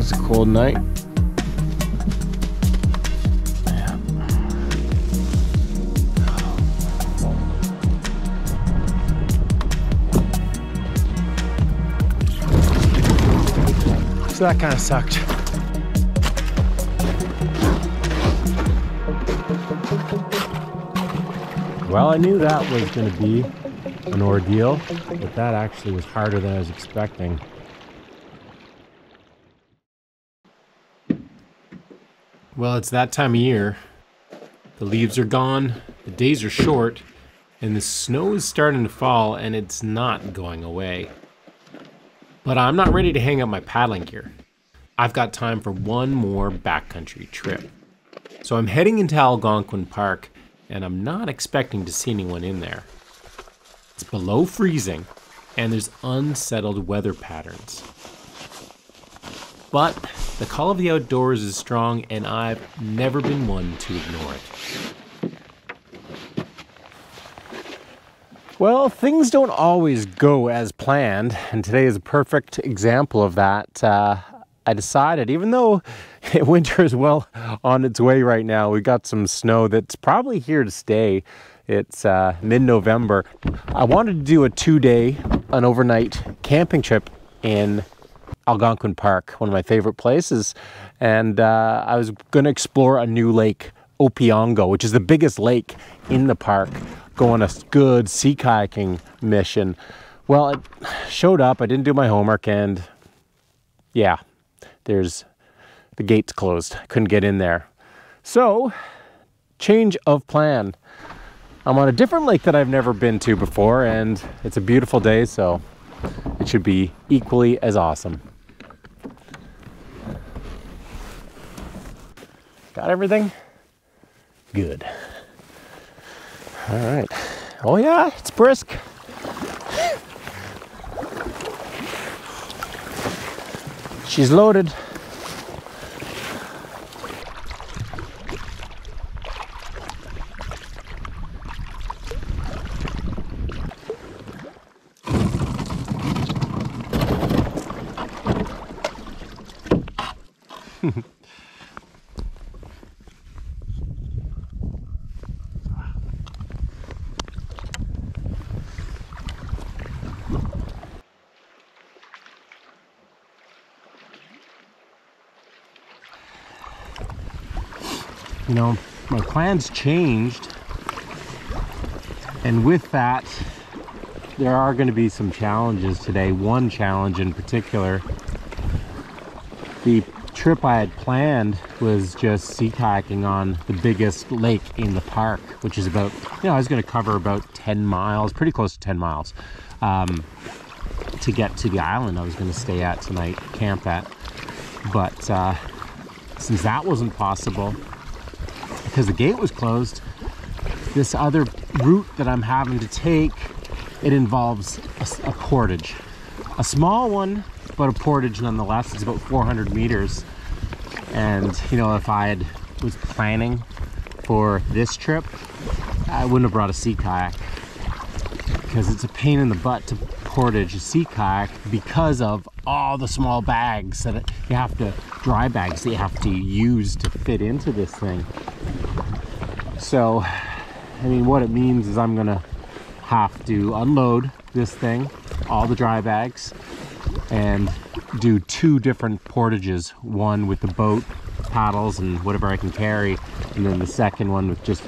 It's a cold night. So that kind of sucked. Well, I knew that was going to be an ordeal, but that actually was harder than I was expecting. Well, it's that time of year. The leaves are gone, the days are short, and the snow is starting to fall, and it's not going away. But I'm not ready to hang up my paddling gear. I've got time for one more backcountry trip. So I'm heading into Algonquin Park, and I'm not expecting to see anyone in there. It's below freezing, and there's unsettled weather patterns. But the call of the outdoors is strong, and I've never been one to ignore it. Well, things don't always go as planned, and today is a perfect example of that. Uh, I decided, even though winter is well on its way right now, we got some snow that's probably here to stay. It's uh, mid November. I wanted to do a two day, an overnight camping trip in Algonquin Park, one of my favorite places. And uh, I was going to explore a new lake, Opeongo, which is the biggest lake in the park, go on a good sea kayaking mission. Well, it showed up. I didn't do my homework, and yeah, there's the gates closed. Couldn't get in there. So, change of plan. I'm on a different lake that I've never been to before, and it's a beautiful day, so it should be equally as awesome. Got everything? Good. All right. Oh, yeah, it's brisk. She's loaded. You know, my plans changed. And with that, there are going to be some challenges today. One challenge in particular, the trip I had planned was just sea kayaking on the biggest lake in the park, which is about, you know, I was going to cover about 10 miles, pretty close to 10 miles, um, to get to the island I was going to stay at tonight, camp at. But uh, since that wasn't possible, because the gate was closed, this other route that I'm having to take, it involves a, a portage. A small one, but a portage nonetheless. It's about 400 meters. And, you know, if I had was planning for this trip, I wouldn't have brought a sea kayak because it's a pain in the butt to portage a sea kayak because of all the small bags that you have to dry bags that you have to use to fit into this thing. So I mean what it means is I'm gonna have to unload this thing all the dry bags and do two different portages. One with the boat paddles and whatever I can carry and then the second one with just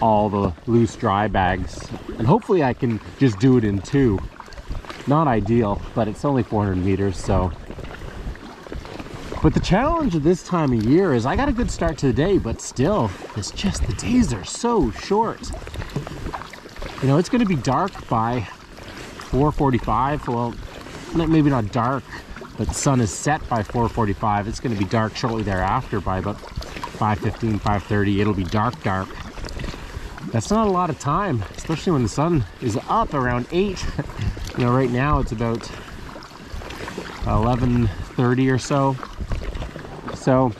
all the loose dry bags. And hopefully I can just do it in two not ideal but it's only 400 meters so but the challenge of this time of year is I got a good start to the day, but still, it's just the days are so short. You know, it's going to be dark by 4.45. Well, maybe not dark, but the sun is set by 4.45. It's going to be dark shortly thereafter by about 5.15, 5.30. It'll be dark, dark. That's not a lot of time, especially when the sun is up around 8. you know, right now it's about 11.30 or so. So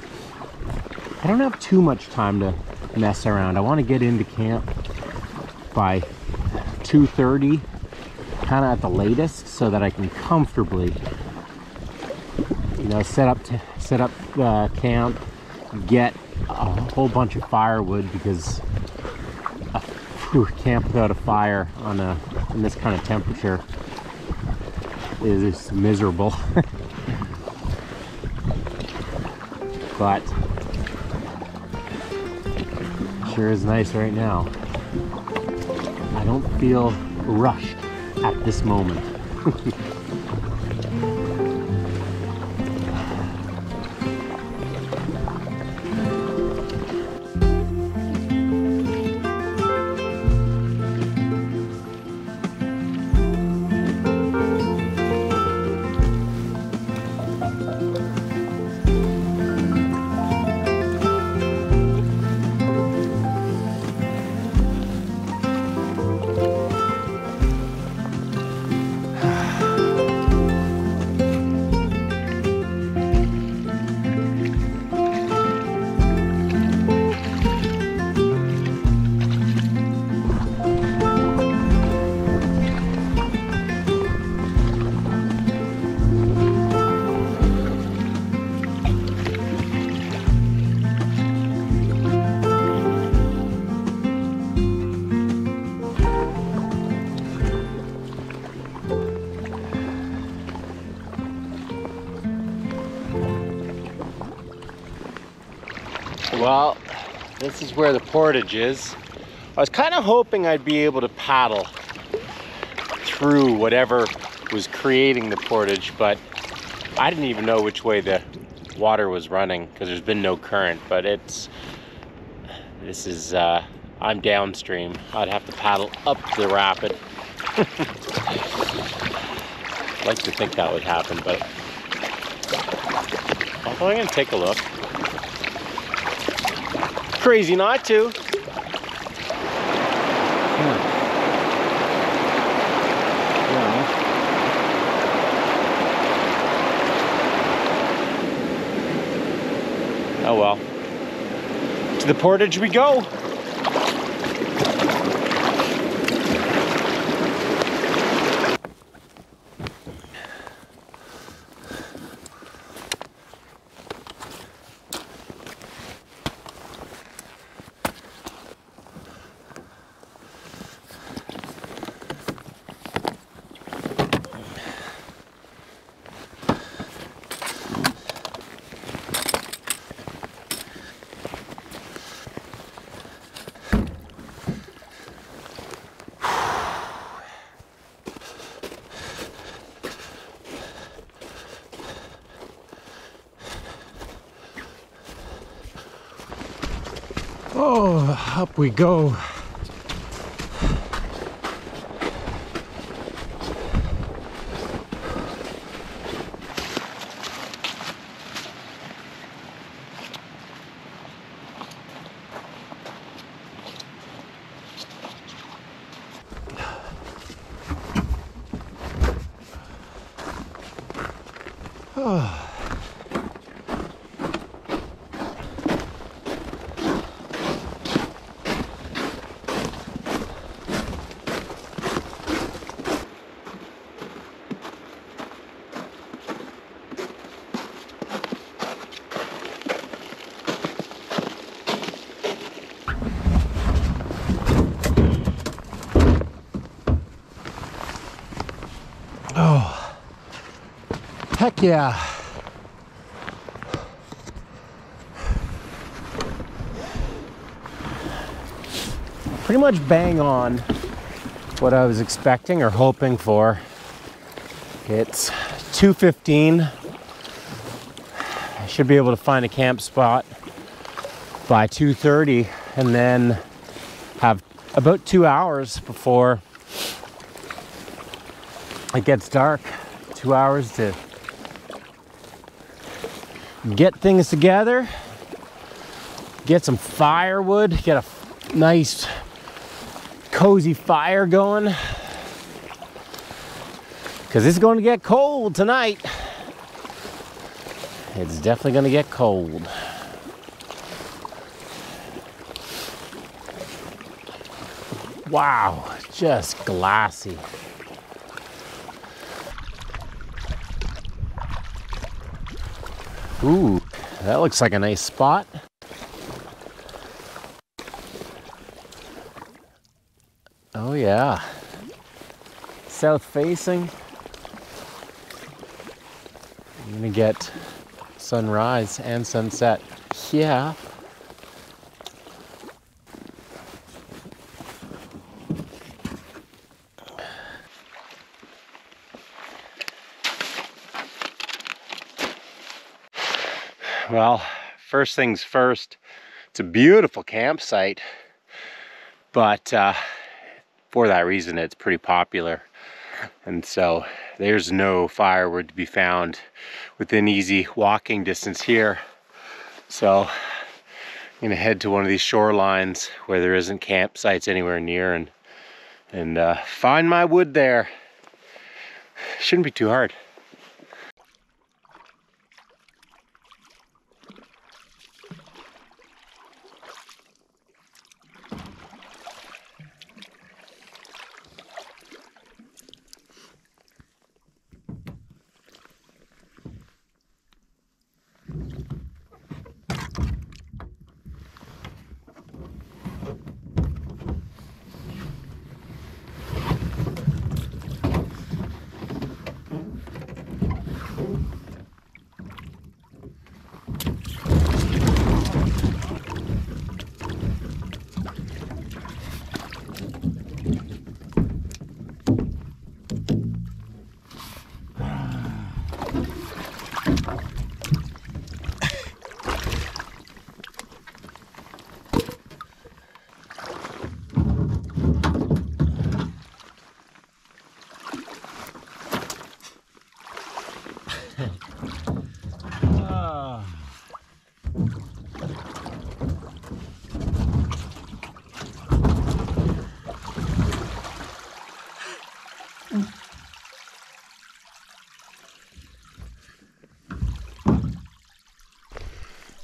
I don't have too much time to mess around. I want to get into camp by 2.30, kind of at the latest, so that I can comfortably you know, set up set up uh, camp, get a whole bunch of firewood because a whew, camp without a fire on a in this kind of temperature is, is miserable. but sure is nice right now. I don't feel rushed at this moment. this is where the portage is. I was kind of hoping I'd be able to paddle through whatever was creating the portage, but I didn't even know which way the water was running because there's been no current, but it's, this is, uh, I'm downstream. I'd have to paddle up the rapid. I'd like to think that would happen, but I'm gonna take a look. Crazy not to. Oh well. To the portage we go. Oh, up we go. Oh, heck yeah. Pretty much bang on what I was expecting or hoping for. It's 2.15. I should be able to find a camp spot by 2.30 and then have about two hours before it gets dark. Two hours to get things together, get some firewood, get a nice cozy fire going. Because it's going to get cold tonight. It's definitely going to get cold. Wow, just glassy. Ooh, that looks like a nice spot. Oh yeah. South facing. I'm gonna get sunrise and sunset here. Well, first things first, it's a beautiful campsite, but uh, for that reason, it's pretty popular. And so there's no firewood to be found within easy walking distance here. So I'm gonna head to one of these shorelines where there isn't campsites anywhere near and and uh, find my wood there. Shouldn't be too hard.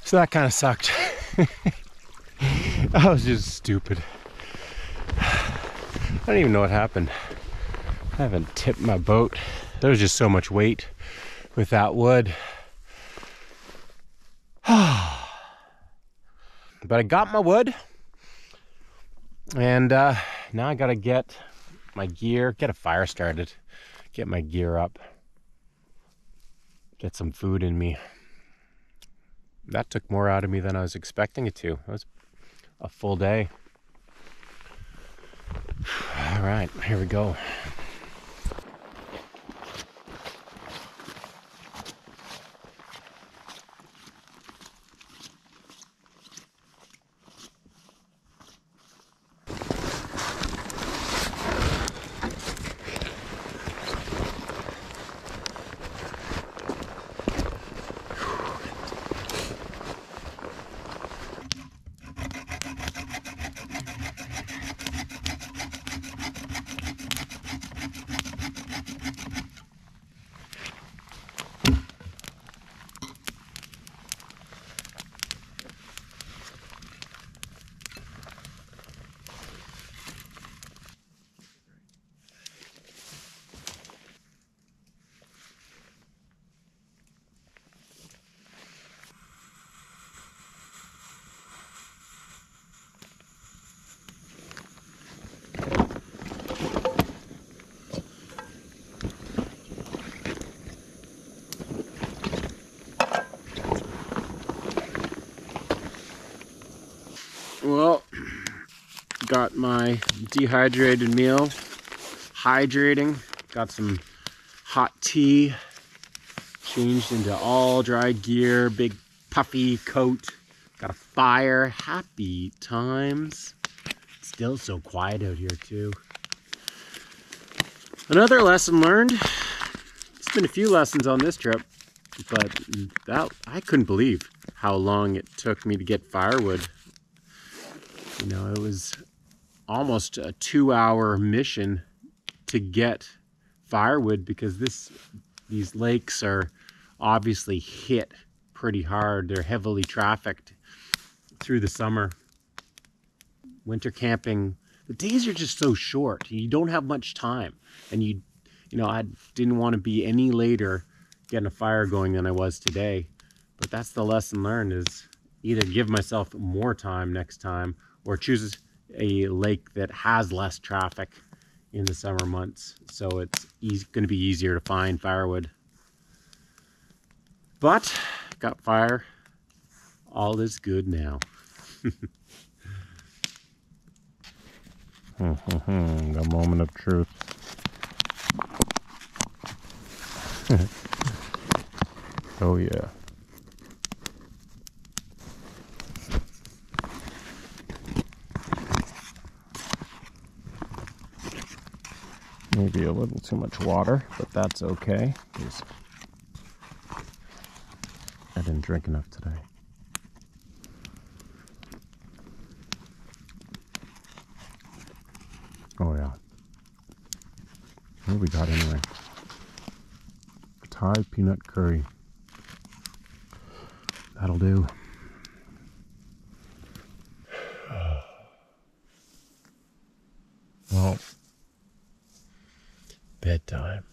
So that kind of sucked. I was just stupid. I don't even know what happened. I haven't tipped my boat. There was just so much weight with that wood. but I got my wood. And uh, now I gotta get my gear, get a fire started, get my gear up, get some food in me that took more out of me than I was expecting it to. It was a full day. All right, here we go. Well, got my dehydrated meal, hydrating, got some hot tea, changed into all dry gear, big puffy coat, got a fire, happy times. Still so quiet out here too. Another lesson learned. It's been a few lessons on this trip, but that I couldn't believe how long it took me to get firewood. You know, it was almost a two hour mission to get firewood because this these lakes are obviously hit pretty hard. They're heavily trafficked through the summer. Winter camping, the days are just so short. You don't have much time. And you you know, I didn't want to be any later getting a fire going than I was today. but that's the lesson learned is either give myself more time next time or choose a lake that has less traffic in the summer months so it's going to be easier to find firewood. But got fire. All is good now. Hmm, hmm, hmm, the moment of truth. Oh yeah Maybe a little too much water, but that's okay. I didn't drink enough today. Oh yeah. What we got anyway? Thai peanut curry. That'll do. Well, bedtime.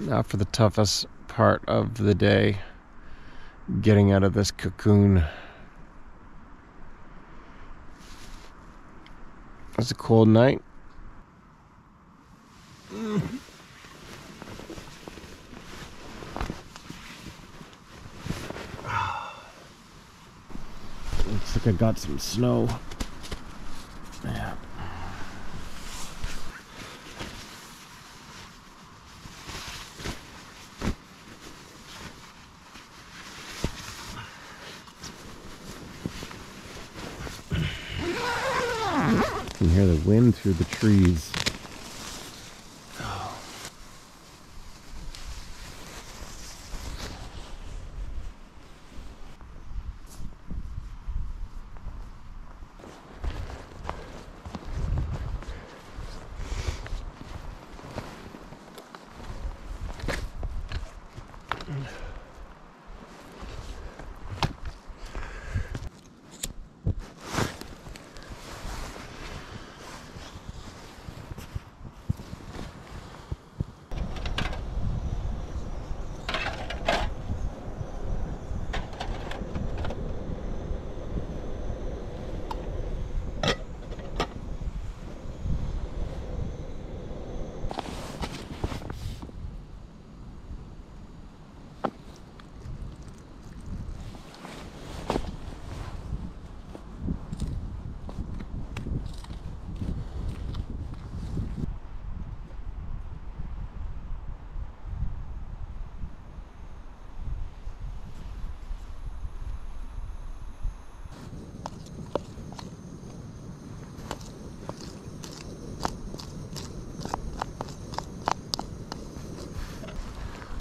Now Uh, for the toughest part of the day getting out of this cocoon. It's a cold night. Looks like I got some snow. Can hear the wind through the trees.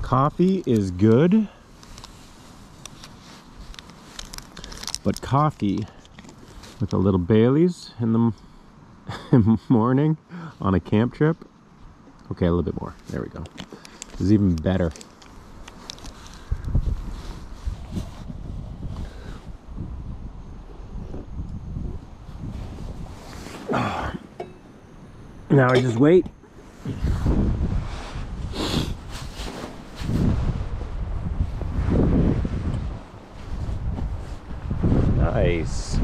Coffee is good, but coffee with a little Bailey's in the morning on a camp trip. Okay, a little bit more. There we go. Is even better. Now I just wait Nice.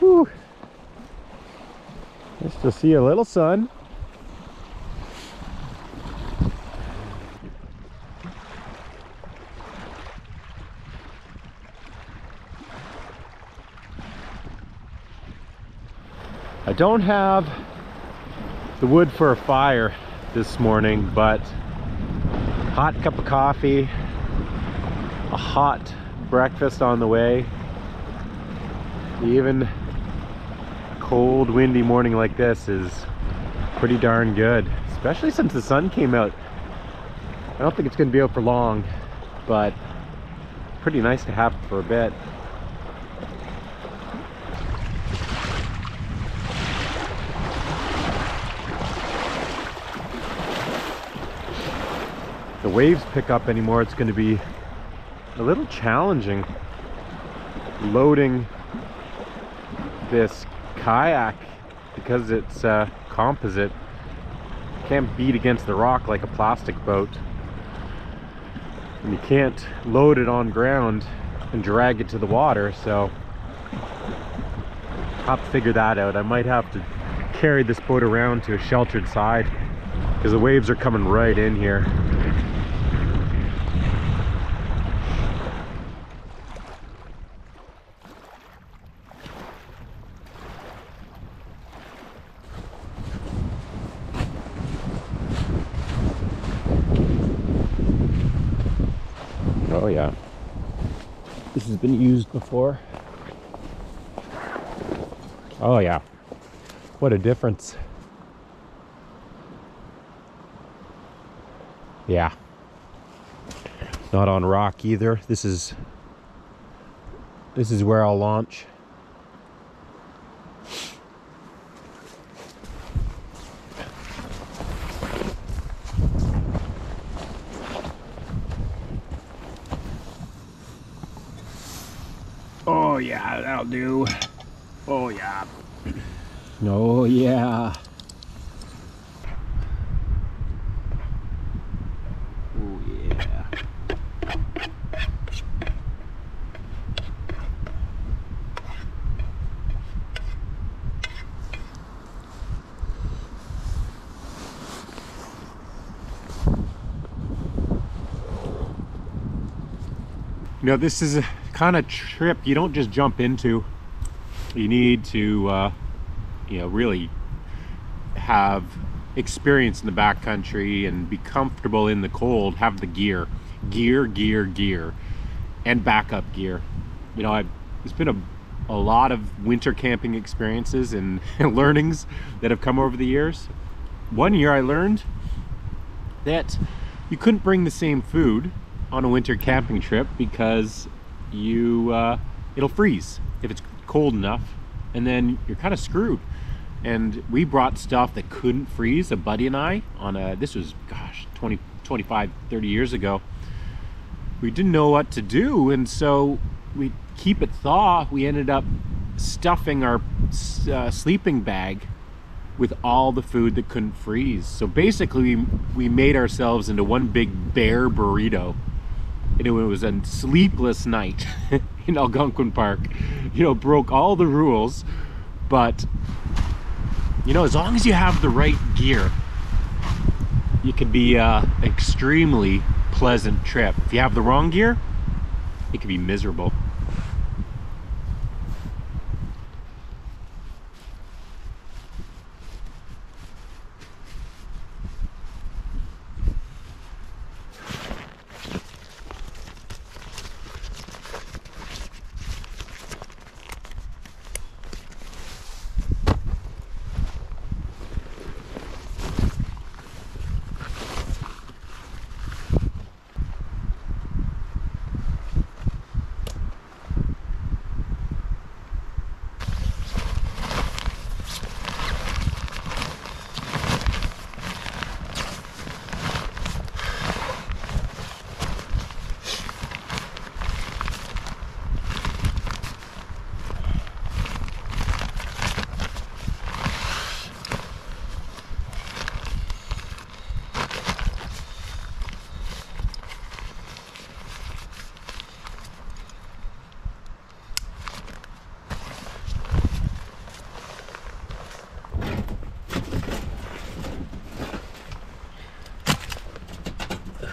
Whew. Nice to see a little sun. I don't have the wood for a fire this morning, but hot cup of coffee, a hot breakfast on the way, even a cold windy morning like this is pretty darn good especially since the sun came out. I don't think it's gonna be out for long but pretty nice to have for a bit. The waves pick up anymore it's going to be a little challenging loading this kayak because it's uh, composite can't beat against the rock like a plastic boat. And you can't load it on ground and drag it to the water so I'll have to figure that out. I might have to carry this boat around to a sheltered side because the waves are coming right in here been used before. Oh yeah. What a difference. Yeah. Not on rock either. This is this is where I'll launch. Oh yeah, that'll do. Oh yeah. Oh yeah. Oh yeah. You know, this is a kind of trip you don't just jump into. You need to, uh, you know, really have experience in the backcountry and be comfortable in the cold. Have the gear, gear, gear, gear, and backup gear. You know, I've, there's been a, a lot of winter camping experiences and learnings that have come over the years. One year I learned that you couldn't bring the same food on a winter camping trip because you uh, it'll freeze if it's cold enough and then you're kind of screwed. And we brought stuff that couldn't freeze a buddy and I on a this was gosh 20 25 30 years ago. We didn't know what to do and so we keep it thaw we ended up stuffing our uh, sleeping bag with all the food that couldn't freeze. So basically we, we made ourselves into one big bear burrito it was a sleepless night in Algonquin Park. You know, broke all the rules, but you know, as long as you have the right gear, it could be a extremely pleasant trip. If you have the wrong gear, it could be miserable.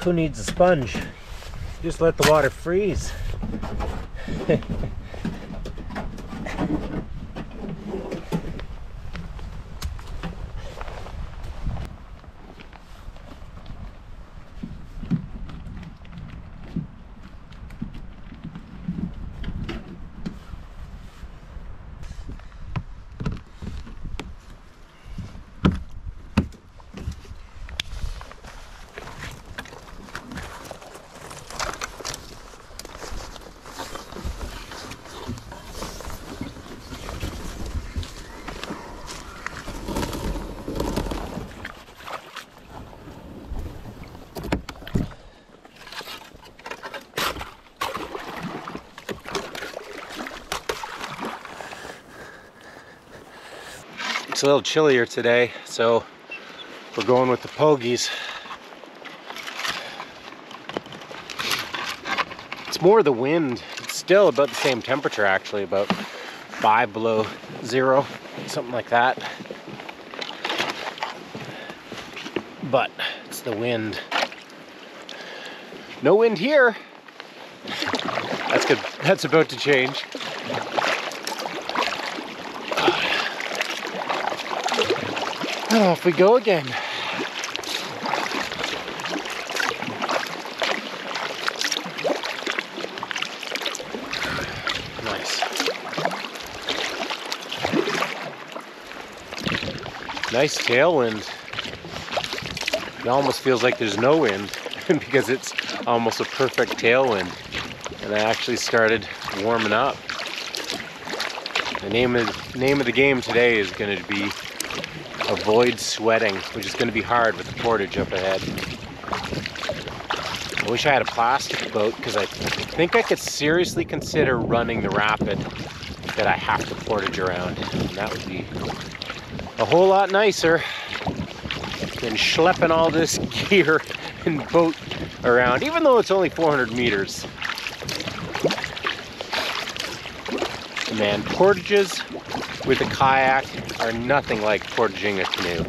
Who needs a sponge? Just let the water freeze. It's a little chillier today, so we're going with the pogies. It's more the wind. It's still about the same temperature actually, about five below zero, something like that. But it's the wind. No wind here. That's good. That's about to change. Oh, and off we go again. Nice. Nice tailwind. It almost feels like there's no wind because it's almost a perfect tailwind. And I actually started warming up. The name of name of the game today is going to be avoid sweating, which is going to be hard with the portage up ahead. I wish I had a plastic boat because I think I could seriously consider running the rapid that I have to portage around. And that would be a whole lot nicer than schlepping all this gear and boat around, even though it's only 400 meters. Man, portages with a kayak are nothing like portaging a canoe.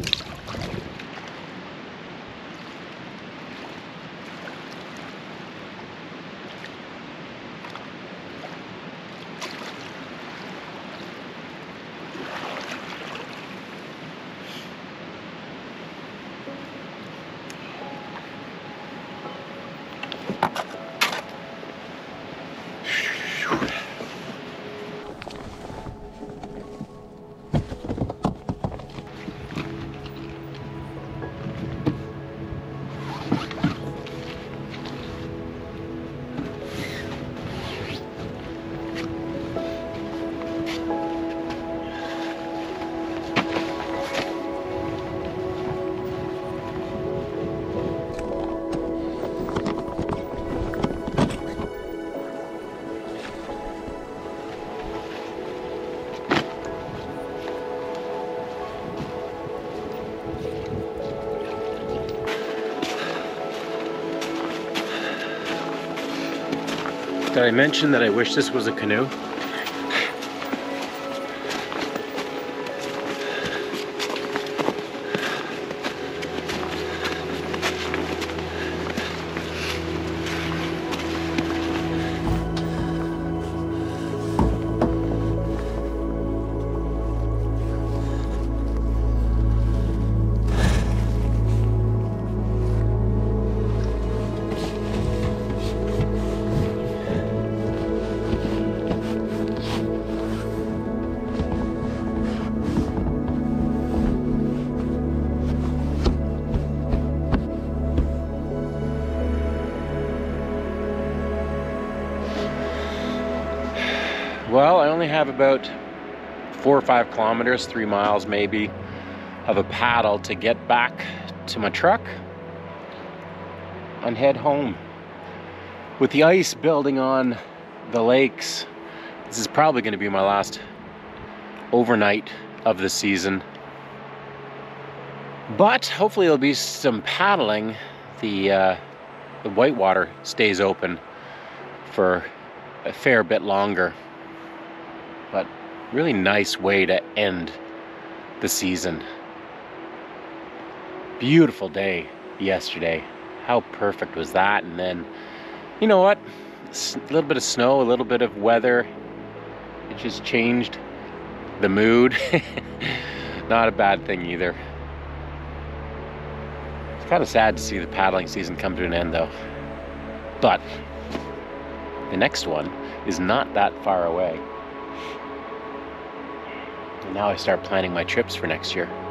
I mention that I wish this was a canoe? Well, I only have about four or five kilometers, three miles maybe, of a paddle to get back to my truck and head home. With the ice building on the lakes, this is probably going to be my last overnight of the season. But hopefully there'll be some paddling. The, uh, the whitewater stays open for a fair bit longer. Really nice way to end the season. Beautiful day yesterday. How perfect was that? And then, you know what? A little bit of snow, a little bit of weather. It just changed the mood. Not a bad thing either. It's kind of sad to see the paddling season come to an end though. But the next one is not that far away. And now I start planning my trips for next year.